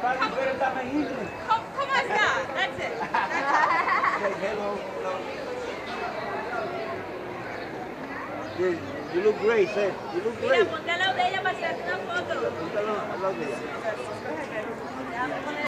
Come, come, come on, sir. That's it. That's it. Hello, hello. Yeah, you look great, sir. You look great. Mira, ponte al lado de ella para hacer una foto. Póntalo al lado de ella.